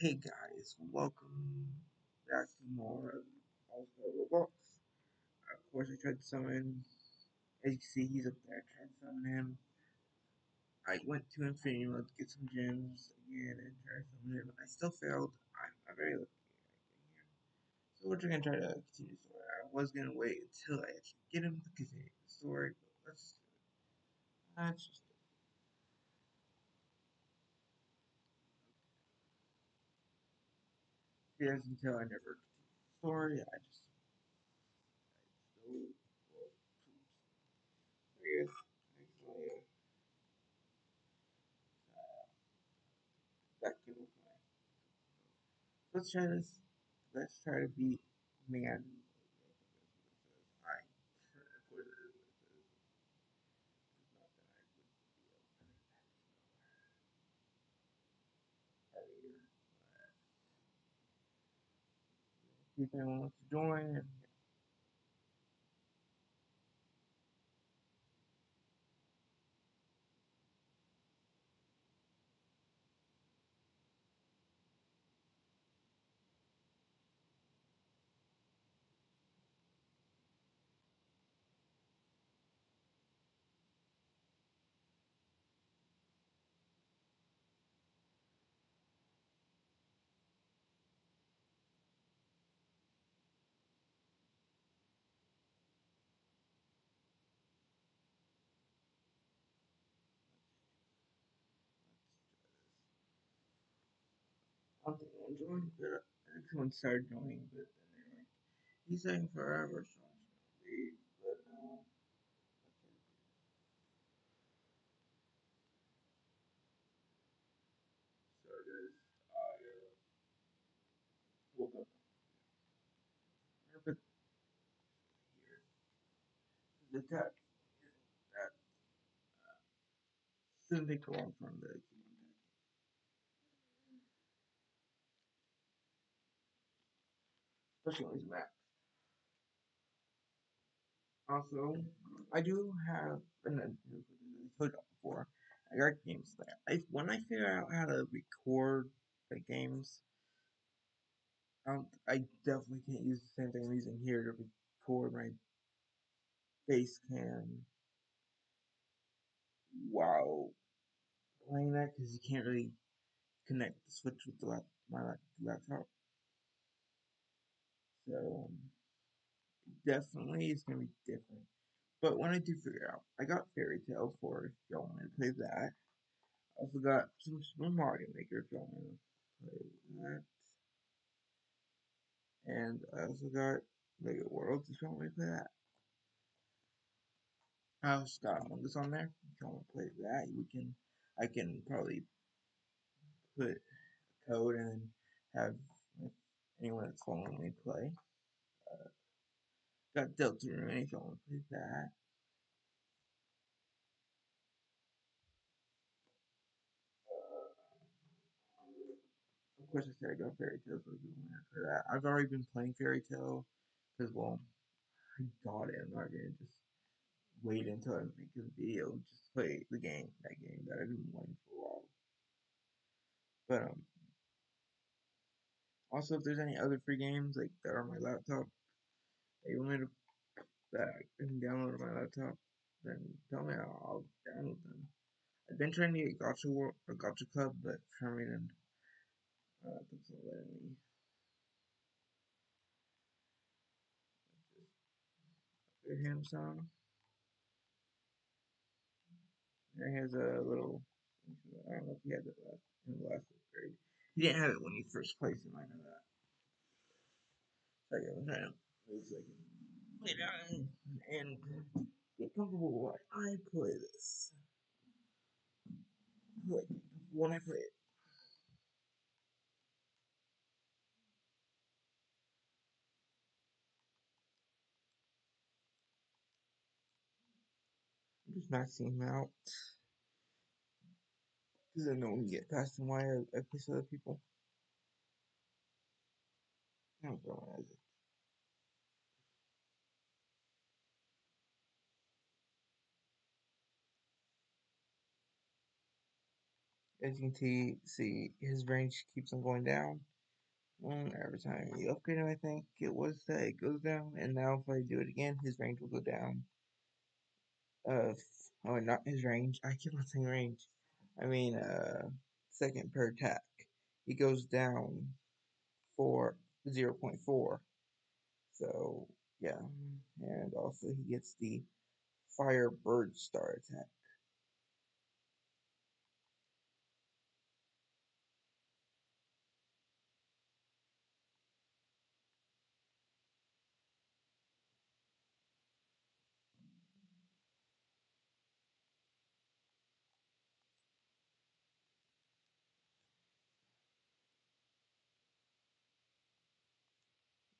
Hey guys, welcome back to more All-Star Roblox. Of course, I tried to summon, as you can see, he's up there, I tried to summon him. I went to Infinity Mode to get some gems again and try to summon him, I still failed. I'm, very lucky So we're gonna try to continue the story. I was gonna wait until I actually get him to continue the story, but let's do it. Just Doesn't tell I never story, I just uh, Let's try this. Let's try to beat man. Anyone wants to join, I don't think anyone joined, but I think someone started joining, but then they're like, he's saying forever, so I'm just gonna leave. But no. So guys, I uh, woke up. I'm gonna put here. The tech that Syndicate from the Max. Also, I do have, told you before, I got games there. I, when I figure out how to record the games, um, I definitely can't use the same thing I'm using here to record my face cam while playing that because you can't really connect the switch with the lap, my laptop. So definitely it's gonna be different. But when I do figure out, I got Fairy Tail for if y'all want to play that. I also got some Super Mario Maker if y'all want to play that. And I also got Lego Worlds if y'all want to play that. I also got Among Us on there. If y'all want to play that, we can. I can probably put code and have anyone that's following me play. Uh, got y'all want to play that. Of course, I said I got Fairy Tail, so want that. I've already been playing Fairy Tail because, well, I got it. I'm not gonna just wait until I make a video just play the game, that game that I've been wanting for a while. But um, also if there's any other free games like that are on my laptop that you want me to that I can download on my laptop, then tell me I'll, I'll download them. I've been trying to get Gacha World or Gacha Club, but for some reason uh, it's not letting me. Him song. There has a little. I don't know if he had it last in the last grade. He didn't have it when he first placed him. I know that. Move so I can lay down and get comfortable while I play this. Like when I play it. I'm just maxing him out. Because I know when you get past I, I place other people. I don't know why I. As you can see, his range keeps on going down. Mm, every time you upgrade him, I think it was that it goes down. And now if I do it again, his range will go down. Uh, oh, not his range. I keep on saying range. I mean, uh, second per attack. He goes down for 0.4. So, yeah. And also he gets the Fire Bird Star attack.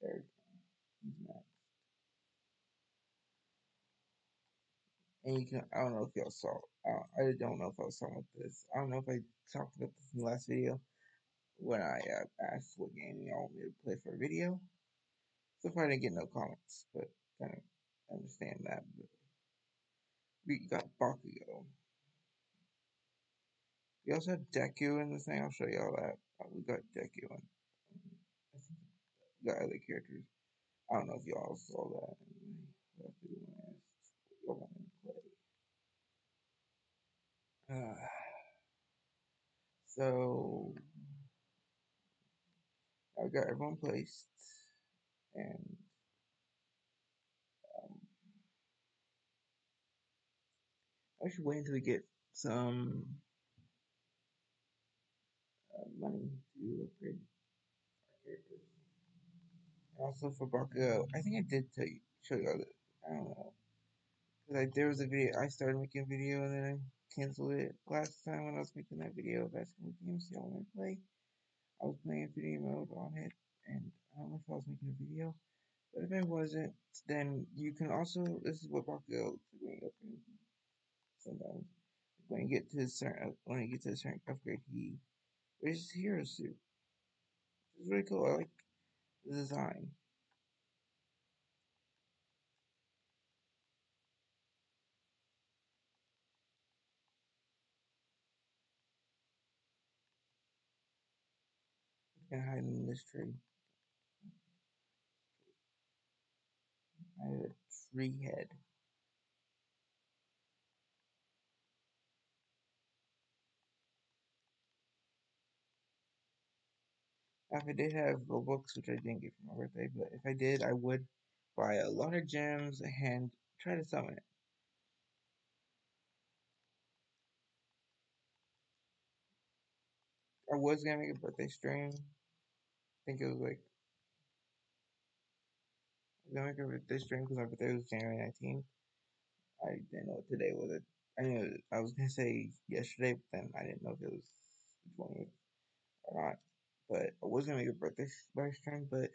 There, he's next. And you can, I don't know if y'all saw, uh, I don't know if I was talking about this. I don't know if I talked about this in the last video when I uh, asked what game y'all want me to play for a video. So far I didn't get no comments, but kind of understand that. But we got Bakugo. We also have Deku in this thing. I'll show y'all that. Uh, we got Deku and we got other characters. I don't know if y'all saw that. So I got everyone placed, and um, I should wait until we get some uh, money to upgrade. Also for Bakugo, I think I did tell you, show you all that. I don't know. I, there was a video, I started making a video and then I canceled it last time when I was making that video of asking what games y'all want to play. I was playing video mode on it, and I don't know if I was making a video, but if I wasn't, then you can also, this is what Bakugo like when you sometimes. When you get to a certain, uh, when you get to a certain upgrade, he, wears hero suit. It's really cool, I like the design. Gonna hide in this tree. I have a tree head. If I did have Robux, which I didn't get for my birthday, but if I did, I would buy a lot of gems and try to summon it. I was gonna make a birthday stream. Think it was like make a birthday stream because my birthday was January 19th. I didn't know what today was. It. I knew I was gonna say yesterday, but then I didn't know if it was the 20th or not. But I was gonna make a birthday live stream, but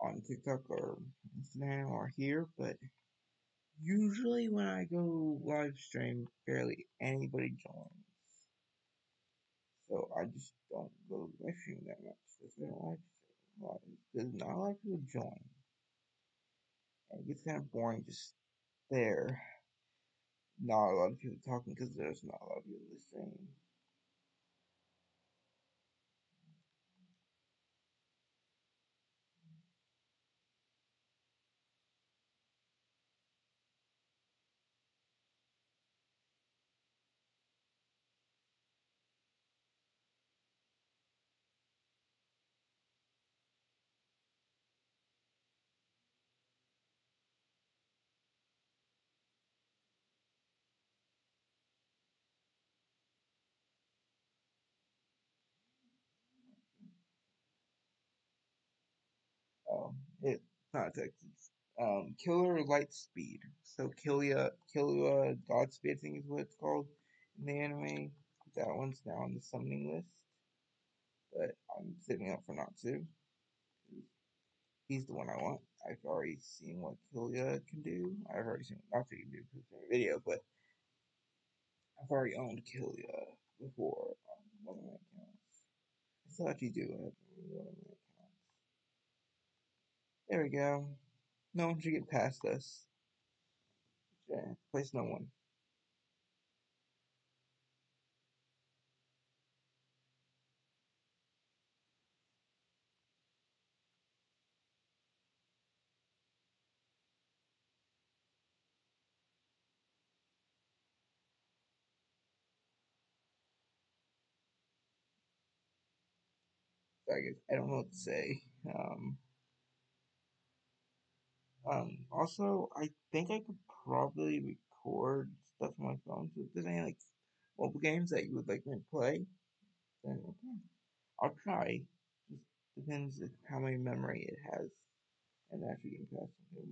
on TikTok or Instagram or here, but usually when I go live stream, barely anybody joins. So I just don't go live stream that much. Because I don't like stream. Because not of people join. And it gets kind of boring just there. Not a lot of people talking because there's not a lot of people in the stream. Um, it context. It's um, Killer Light Speed. So Killia, Killua Godspeed, I think is what it's called in the anime. That one's now on the summoning list, but I'm saving up for Natsu. He's the one I want. I've already seen what Killia can do. I've already seen what Natsu can do because in the video, but I've already owned Killia before on one of my accounts. I still actually do have one of my accounts. There we go. No one should get past us. Okay, place no one. I guess I don't know what to say. Um, um, also, I think I could probably record stuff on my phone. So if there's any like mobile games that you would like me to play, then okay, I'll try. Just depends if how much memory it has, and actually past okay, over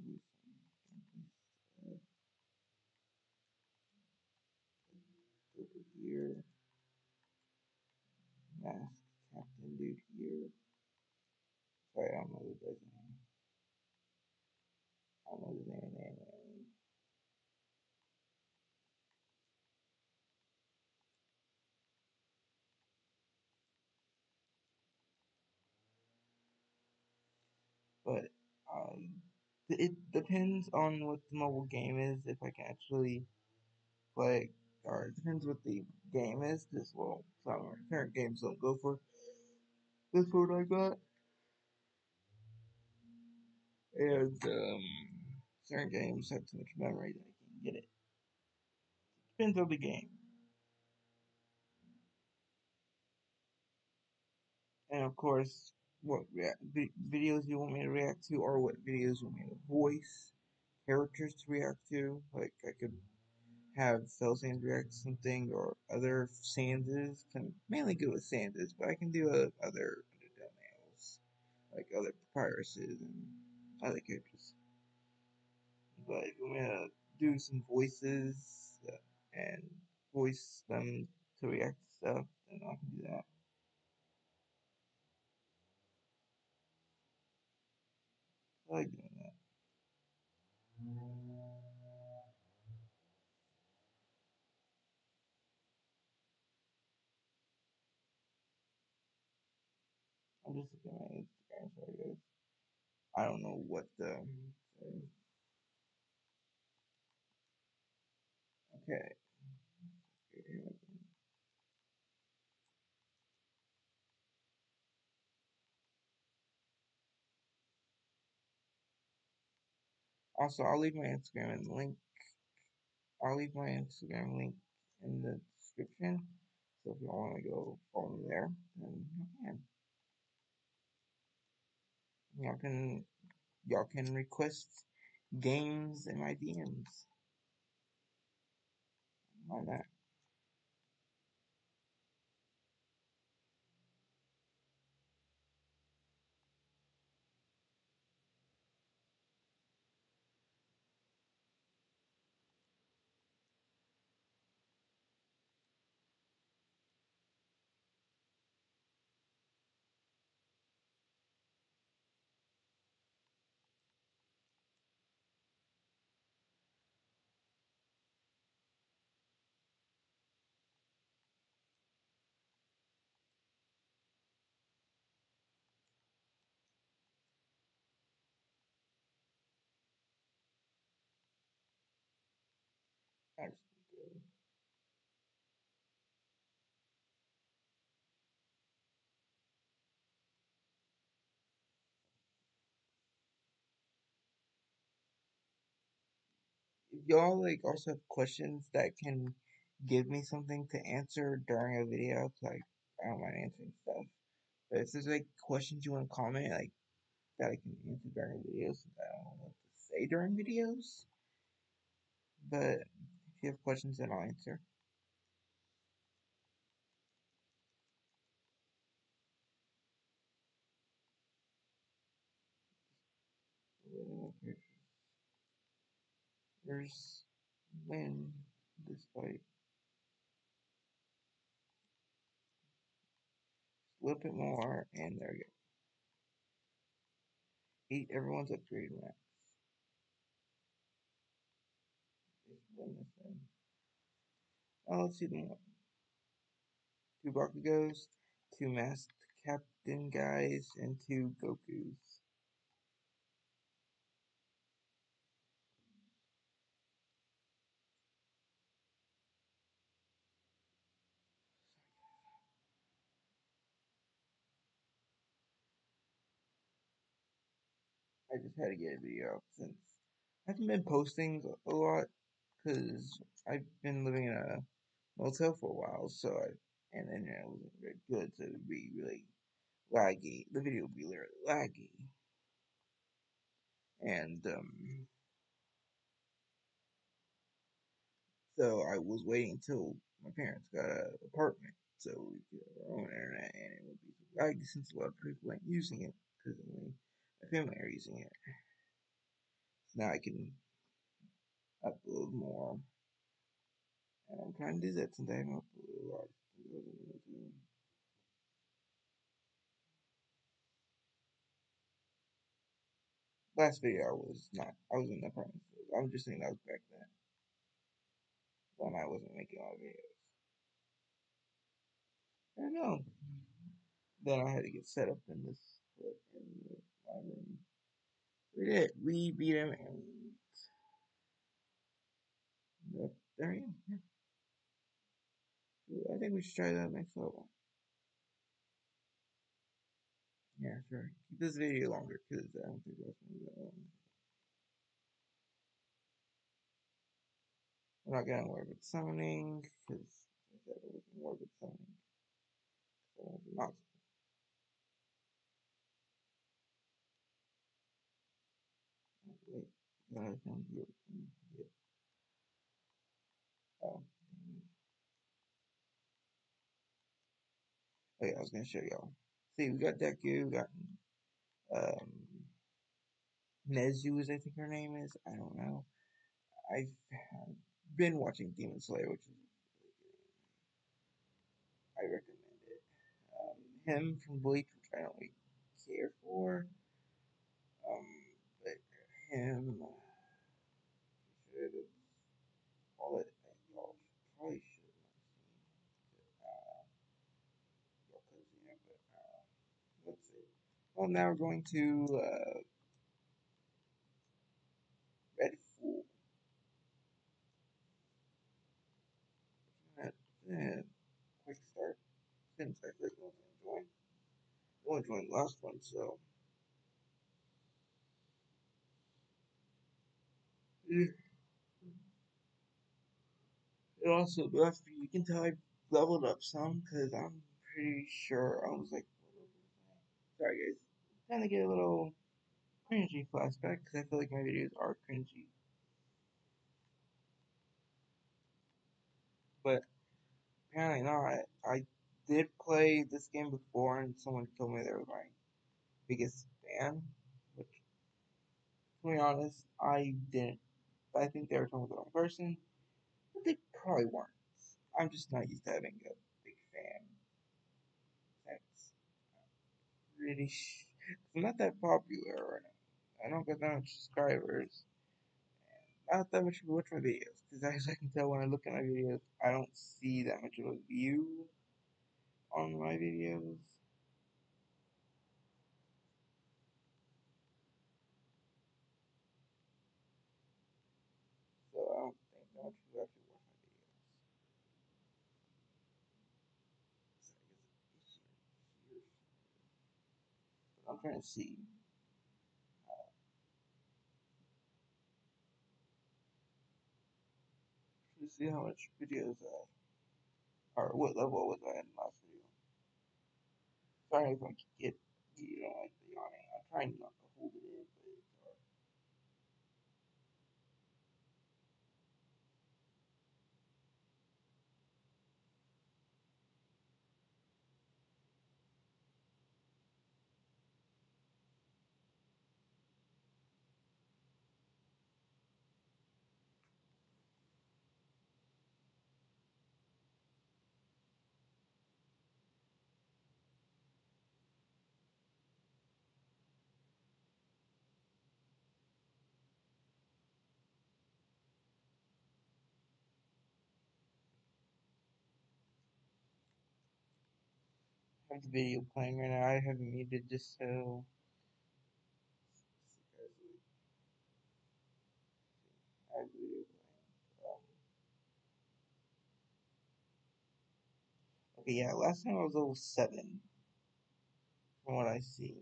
here. Mask Captain dude here. Sorry, I don't know guy's But um, it depends on what the mobile game is. If I can actually play, or it depends what the game is. Because well, some of current games don't go for this one I got, and um, certain games have too much memory that I can't get it. Depends on the game. and of course, what videos you want me to react to, or what videos you want me to voice characters to react to. Like I could have Cell Sans react to something, or other Sanses. I'm mainly good with Sanses, but I can do uh, other males, like other Papyruses and other characters. But if you want to do some voices uh, and voice them to react to stuff, then I can do that. I like doing that. I'm just looking at my Instagram, sorry guys. I don't know what the. Okay. Also, I'll leave my Instagram in the link. I'll leave my Instagram link in the description. So if y'all want to go follow me there, then you can. Y'all can y'all can request games in my DMs. Why mm-hmm. not? If y'all like also have questions that can give me something to answer during a video, like I don't mind answering stuff. But if there's like questions you want to comment, like that I can answer during videos, I don't know what to say during videos. But you have questions, then I'll answer. There's win this fight. A little bit more, and there we go. Eight, everyone's upgrade max. Oh, let's see them. Two Bakugos, two Masked Captain guys, and two Gokus. I just had to get a video up since I haven't been posting a lot because I've been living in a motel for a while, so I, and the internet wasn't very good, so it would be really laggy. The video would be literally laggy. And um, so I was waiting until my parents got an apartment so we could have our own internet and it would be laggy since a lot of people ain't using it because only my family are using it. So now I can upload more. A lot of videos. Last video I was not, I was in the apartment. I'm just saying that was back then when I wasn't making a lot of videos. I know. Then I had to get set up in this in my room. We did. We beat him, and yep, there I am. Yeah. I think we should try that next level. Yeah, sure. Keep this video longer because I don't think that's gonna be that long. We're not gonna worry about summoning because I said I wasn't worry about summoning. So not. Wait, gotta come here. Yeah. Oh. Okay, I was gonna show y'all. See, we got Deku, we got um, Nezu, is I think her name is. I don't know. I've been watching Demon Slayer, which is I recommend it. Um, him from Bleach, which I don't really care for. Um, but him should all it y'all probably should uh, y'all could have seen it, but uh, let's see. Well, now we're going to uh, Red Fool. Quick start since I clicked on join. I only joined last one, so. Yeah. And also, last you can tell I leveled up some because I'm pretty sure I was like, sorry guys, kind of get a little cringy flashback because I feel like my videos are cringy. But apparently not. I did play this game before and someone told me they were my biggest fan, which, to be honest, I didn't. I think they were talking with the wrong person, but they probably weren't. I'm just not used to having a big fan. That's really. I'm not that popular right now. I don't get that much subscribers. not that much people watch my videos because as I can tell when I look at my videos, I don't see that much of a view on my videos. So I don't think that much people actually watch my videos. So I guess To see. How much videos I or what level was I in the last video. Sorry if I get you don't like the yawning. I'm trying not to hold it in, friend's video playing right now. I have muted just so. Okay, yeah, last time I was level 7. From what I see.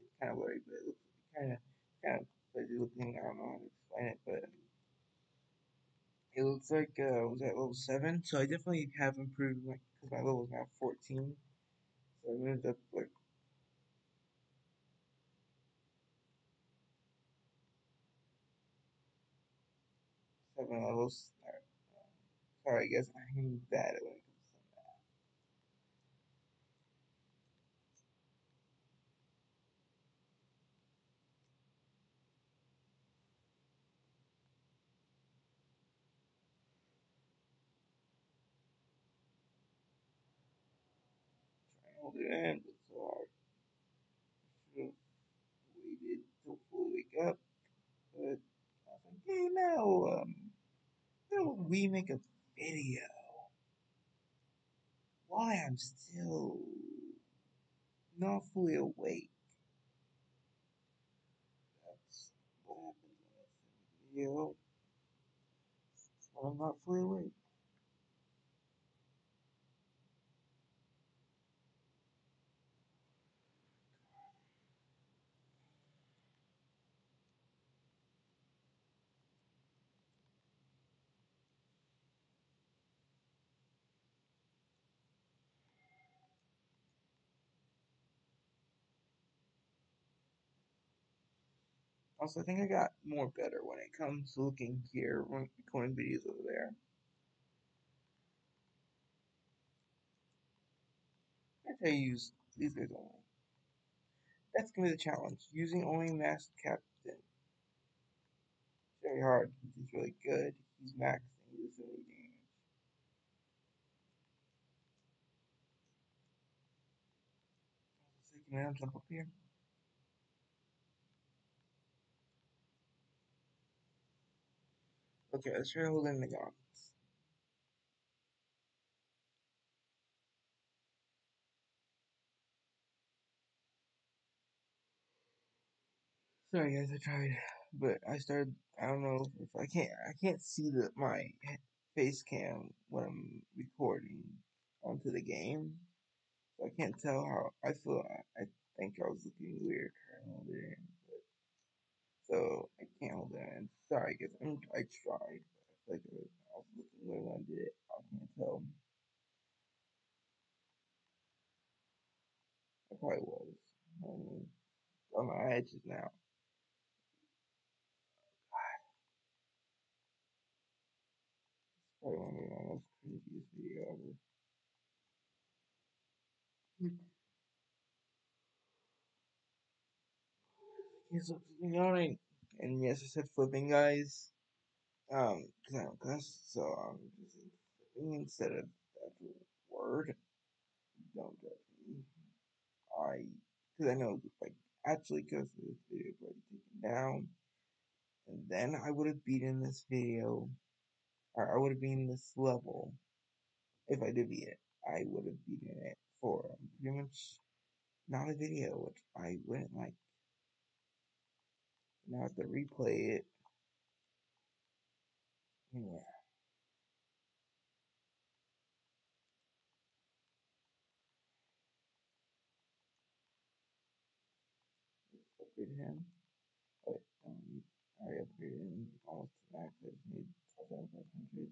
It's kind of worried, but it looks kind of, kind of fuzzy looking. I don't know how to explain it, but it looks like uh, I was at level 7, so I definitely have improved because my, my level is now 14. And that like seven levels. Sorry, guys, I'm bad at. Trying to hold it in, hard. Should have waited till fully wake up, but I was like, hey, no, um, no, we make a video while I'm still not fully awake. That's what happens when I send a video when I'm not fully awake. Also, I think I got more better when it comes to looking here when recording videos over there. That's how you use these guys only. That's gonna be the challenge. Using only masked captain. Very hard. He's really good. He's maxing this really damage. Can jump up here? Okay, let's try holding the gauntlets. Sorry guys, I tried, but I started. I don't know if I can't. I can't see the my face cam when I'm recording onto the game, so I can't tell how I feel. I, I think I was looking weird trying to hold it in, but so I can't hold in. Sorry guys, I'm, I tried, but I like I was looking when I did it. I can't tell. I probably was. I mean, on my edges now. Probably one of the most craziest video ever. He's yawning. And yes, I said flipping, guys. Um, because I don't cuss, so I'm just flipping instead of actual word. Don't judge me. I, because I know I actually cuss this video would be taken down, and then I would have beaten this video, or I would have beaten this level. If I did beat it, I would have beaten it for pretty much not a video, which I wouldn't like. Now I have to replay it. Yeah. Upgrade him. But um, I upgraded him almost to max. I just need 12,500.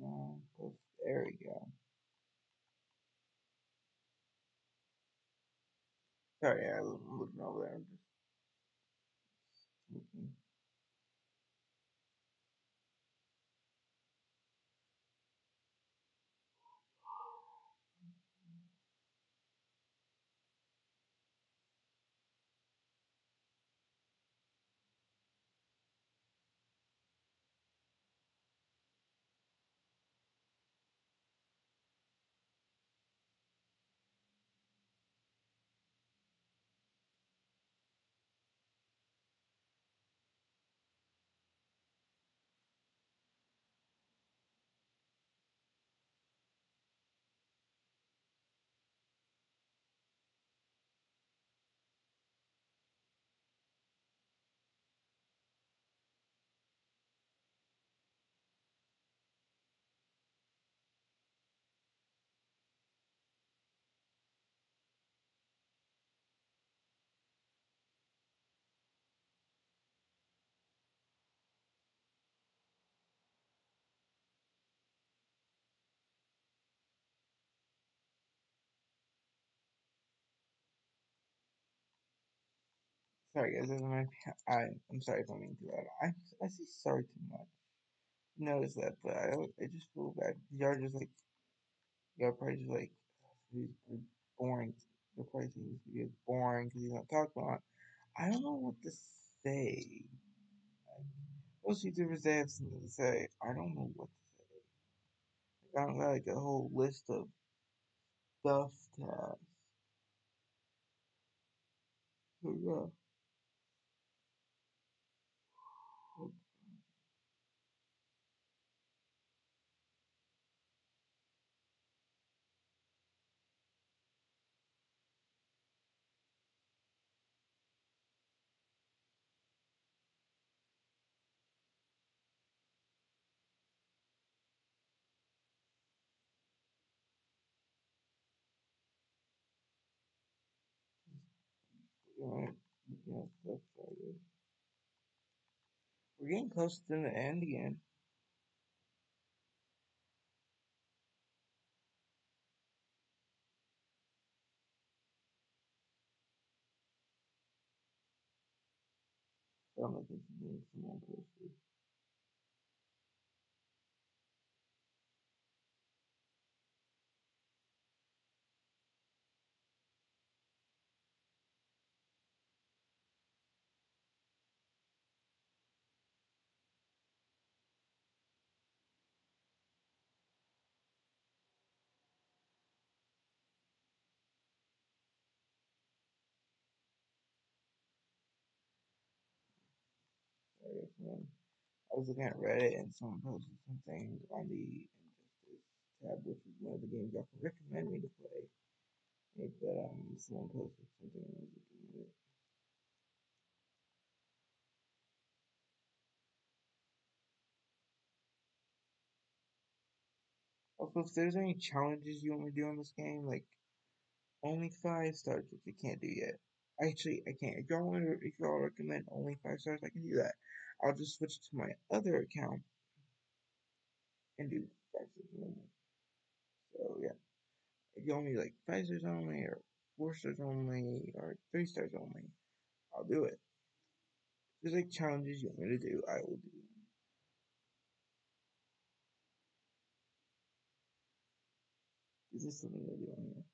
No, close. There we go. Sorry, I'm looking over there. Sorry guys, I'm, I'm sorry if I'm being too loud. I, I say sorry too much. Notice that, but I, I just feel bad. Y'all just like, y'all probably just like, he's boring. Video is boring because he's not talking about. I don't know what to say. Most YouTubers they have something to say. I don't know what to say. I don't got like a whole list of stuff to ask. So yeah. We're getting close to the end again. So I'm looking for doing some more posters. I was looking at Reddit and someone posted something on the Injustice tab, which is one of the games y'all can recommend me to play. But um, someone posted something and I was looking at it. Also, if there's any challenges you want me to do on this game, like only five stars, which I can't do yet. Actually, I can't. If y'all want if y'all recommend only five stars, I can do that. I'll just switch to my other account and do five stars only. So yeah, if you me like five stars only, or four stars only, or three stars only, I'll do it. If there's like challenges you want me to do, I will do them. Is this something to do on here?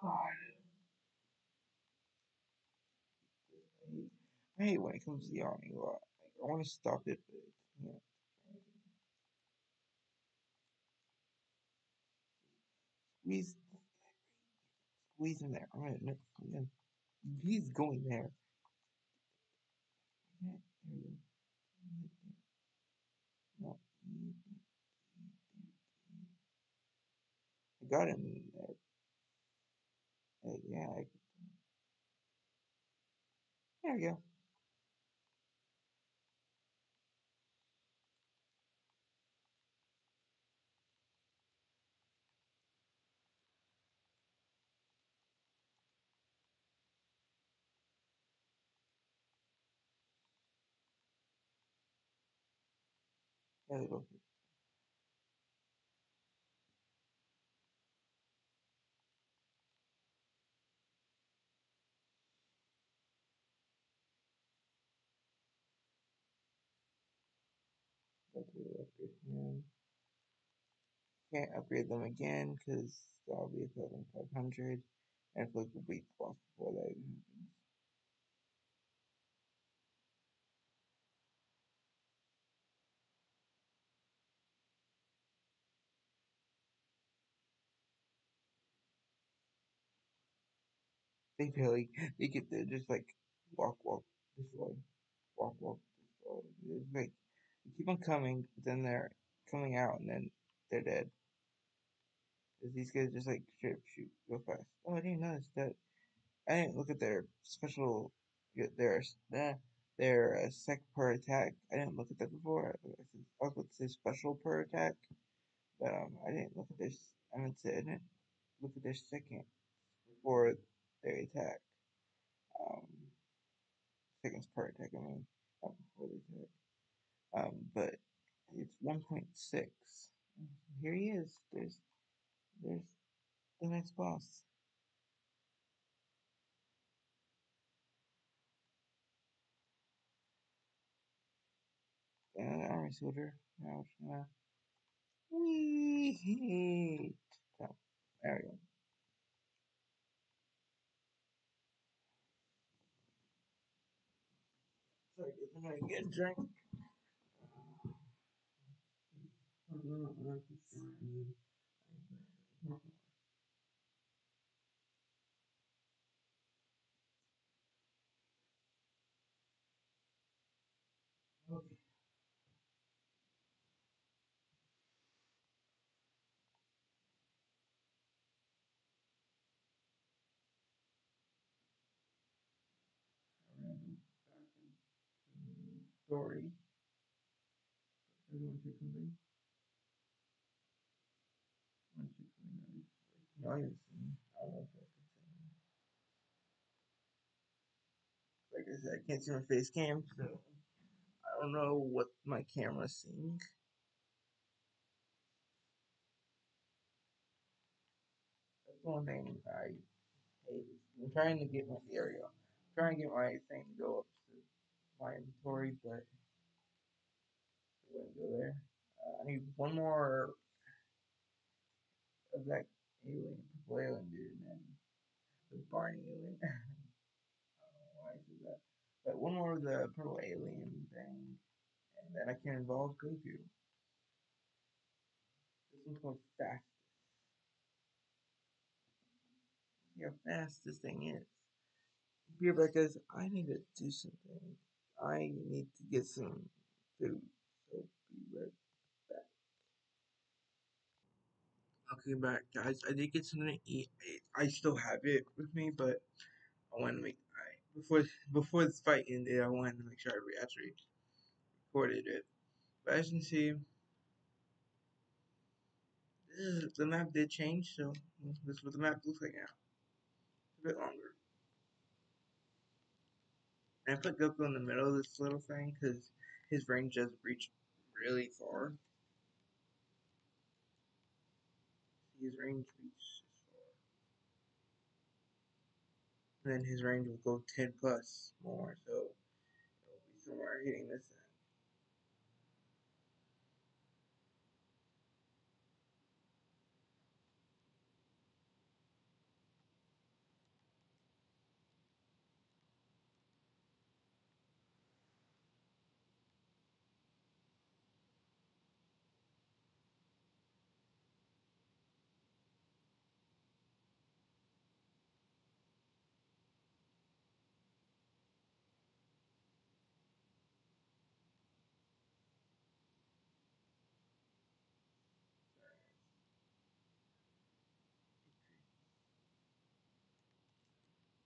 God, I hate, I hate when it comes to yawning a lot. I want to stop it, but you know, squeeze, squeeze in there. I'm gonna, no, he's going there. No, I got him there. Uh, yeah, I, there we go. We go. I upgrade him. Can't upgrade them again because that'll be a thousand five hundred. And if like will the boss before that They barely they get there just like walk, walk this way, walk, walk this way. It's like they keep on coming, but then they're coming out and then they're dead. Cause these guys just like shoot, shoot real fast. Oh, I didn't notice that. I didn't look at their special, their their their uh, sec per attack. I didn't look at that before. I was about to say special per attack, but um, I didn't look at this. I meant to. I didn't look at their second before their attack. Um, seconds per attack, I mean, not before the attack. Um, but it's 1.6. Here he is. There's, there's the next boss. An army soldier. Now we're gonna. Wee! There we go. Gonna get a drink. Story. Everyone say something. One, two, three, nine. No, I didn't see. I don't know if I can see. Like I said, I can't see my face cam, so I don't know what my camera's seeing. That's one thing I hate. I'm trying to get my go. I'm trying to get my thing to go up my inventory, but it wouldn't go there. Uh, I need one more of that alien, purple alien dude, then the Barney alien. I don't know why I said that. But one more of the purple alien thing, and then I can involve Goku. This one's called Fast. See how fast this thing is. Be right back, guys. I need to do something. I need to get some food. So be right back. Okay, back, guys. I did get something to eat. I, I still have it with me, but I want to make. I, before before this fight ended, I wanted to make sure I actually recorded it. But as you can see, is, the map did change, so this is what the map looks like now. A bit longer. And I put Goku in the middle of this little thing because his range doesn't reach really far. His range reaches far. And then his range will go 10 plus more, so it'll be somewhere hitting this end.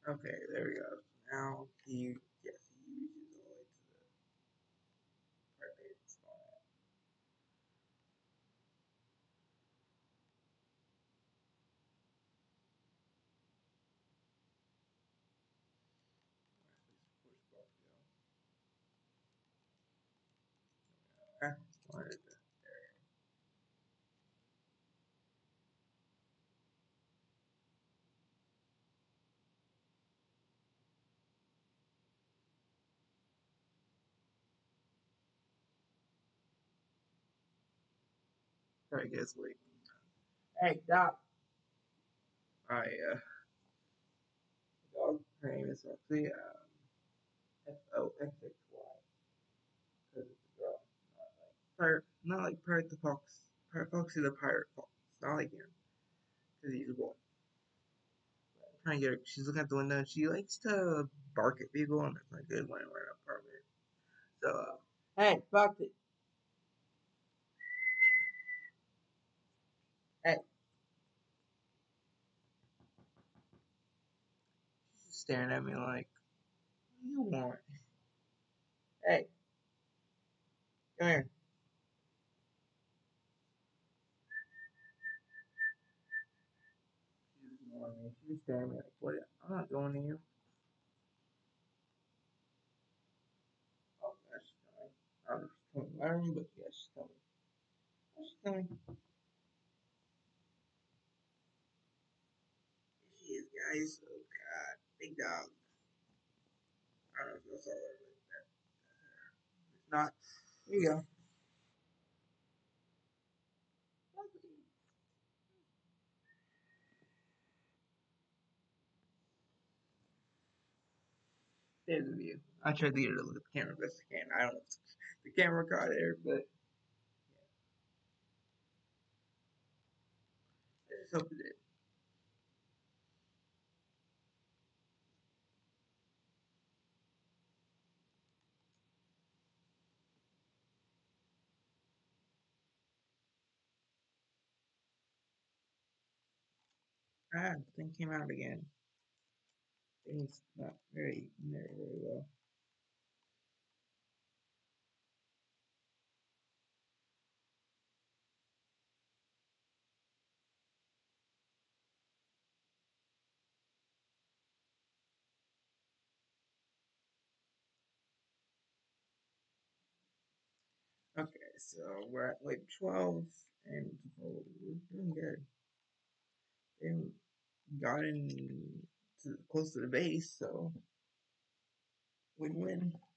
Okay, there we go. Now he, yes, he reaches all the way to the part they didn't spawn at. Push button, go. Ah, wanted to. Sorry, guess wait. Hey, Doc. I, uh, dog, her name is Roxy, um, F-O-X-X-Y. Because it's a girl. Not like, pirate, not like Pirate the Fox. Pirate Foxy the Pirate Fox. Not like him. Because he's a boy. I'm trying to get her, she's looking at the window and she likes to bark at people and it's not good when we're in an apartment. So, uh, hey, Foxy. Hey. Staring at me like, what do you want? Hey. Come here. Me. She's staring at me like, what? I'm not going to you. Oh, gosh, she's coming. I don't know coming to my room, but yeah, she's coming. She's coming. She is, guys. Dog. I don't know if you saw her, that. If not, There you go. There's the view. I tried to get a look at the camera best I can. I don't know if the camera caught it, but I just hope it did. Ah, the thing came out again. Things not very, very, very well. Okay, so we're at like 12, and oh, we're doing good. We haven't gotten to, close to the base, so win-win. This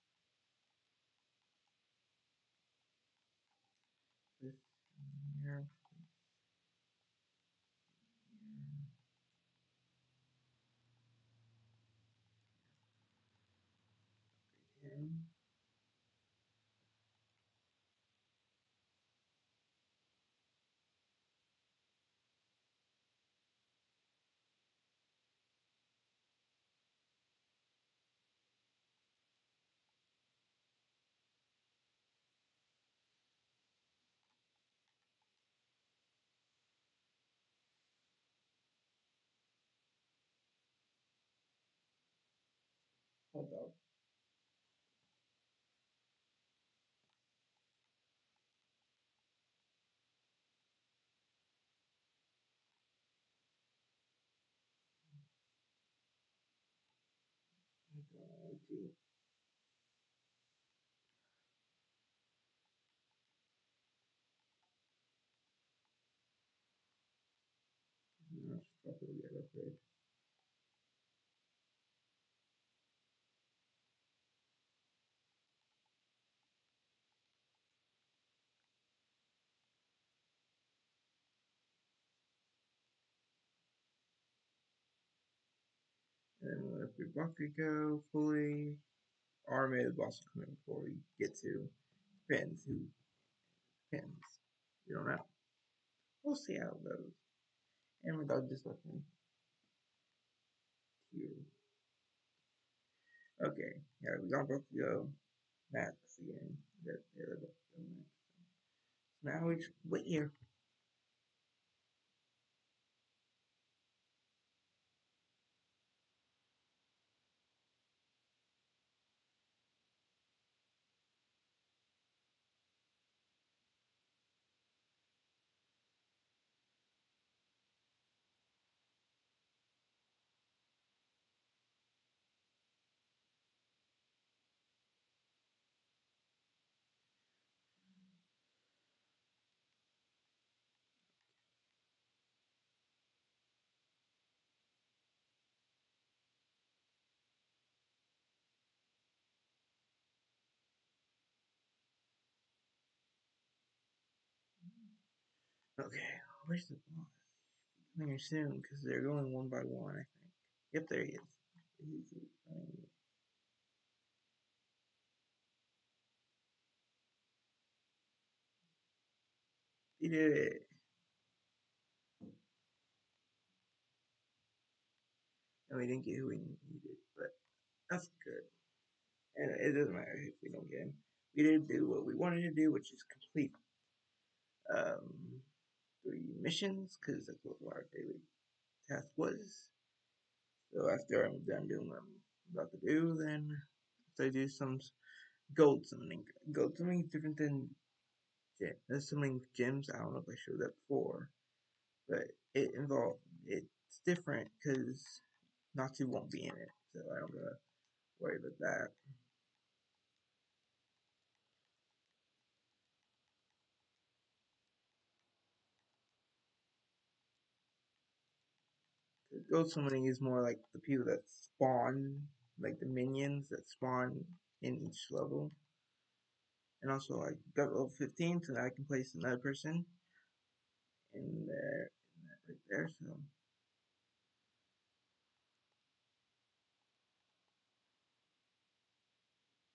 Hold on, No, it's probably upgrade. Then we'll let go fully. Boss will come in before we get to Depends who depends. You don't know. We'll see how it goes. And dog just me here. Okay, yeah, we got both go. Max again. That yeah, they're both go Now we just wait here. Okay, where's the boss? Coming soon because they're going one by one. I think. Yep, there he is. He did it. And we didn't get who we needed, but that's good. And it doesn't matter if we don't get him. We did do what we wanted to do, which is complete um, three missions, because that's what our daily task was. So after I'm done doing what I'm about to do, then I do some gold summoning. Gold summoning is different than gem. There's uh, summoning gems. I don't know if I showed that before, but it involved it's different because Natsu won't be in it, so I don't gotta worry about that. Gold summoning is more like the people that spawn, like the minions that spawn in each level. And also, I got level 15, so now I can place another person in there, in that right there. So,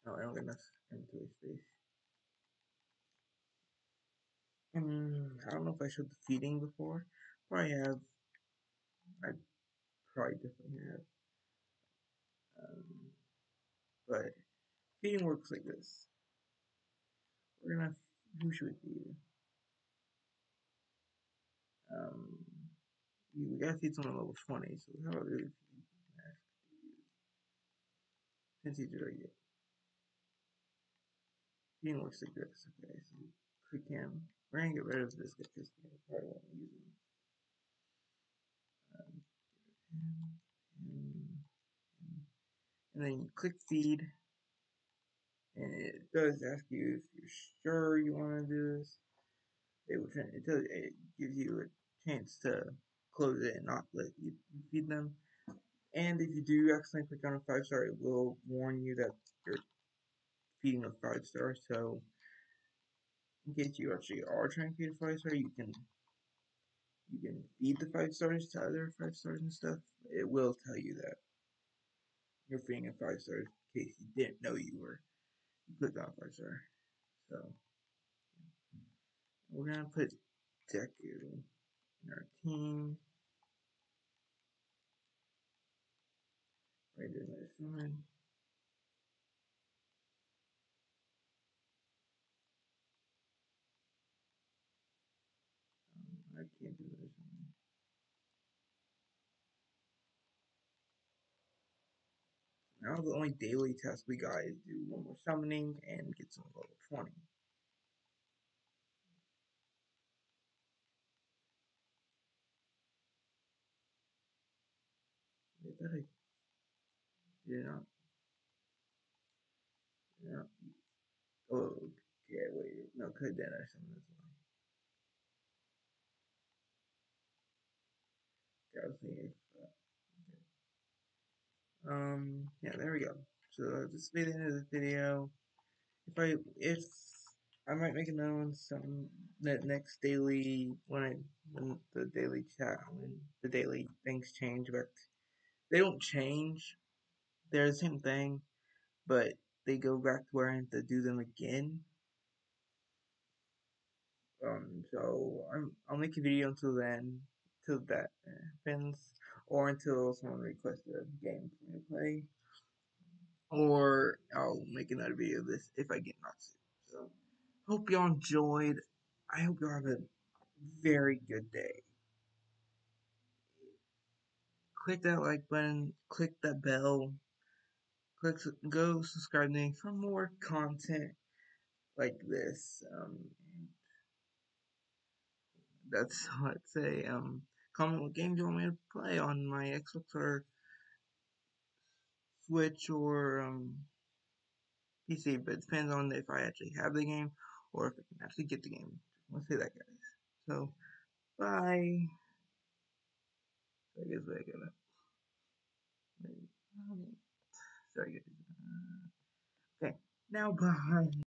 oh, I don't get enough inventory space. And I don't know if I showed the feeding before. Probably have. I probably definitely have. Um, but feeding works like this. We're gonna. Who should we feed? Um, we gotta feed someone level 20, so how about we feed Since he's already feeding looks like this. Okay, so click him. We're gonna get rid of this guy because we probably won't use him. Um, and then you click feed, and it does ask you if you're sure you want to do this. It will it it gives you a chance to close it and not let you feed them. And if you do accidentally click on a five star, it will warn you that you're feeding a five star. So in case you actually are trying to feed a five star, you can you can feed the five stars to other five stars and stuff. It will tell you that you're feeding a five star in case you didn't know you were. You clicked on five star. So we're gonna put Deku in our team. Right in this one. Um, I can't do this one. Now the only daily test we got is do one more summoning and get some level 20. I thought I did not. Yeah. Oh, okay, wait. No, could then I summon this one. Was thinking if, uh, Um, yeah, there we go. So this will be the end of the video. If I if I might make another one some that next daily when I when the daily chat when the daily things change, but they don't change. They're the same thing, but they go back to where I have to do them again. Um, so I'm I'll make a video until then, till that happens, or until someone requests a game for me to play, or I'll make another video of this if I get Natsu. So hope y'all enjoyed. I hope y'all have a very good day. Click that like button, click that bell, click go subscribe to me for more content like this. Um, that's all I'd say. Um, comment what games you want me to play on my Xbox or Switch or um, PC, but it depends on if I actually have the game or if I can actually get the game. Let's say that, guys. So, bye. I guess I gotta. Sorry, guys. Okay, now bye.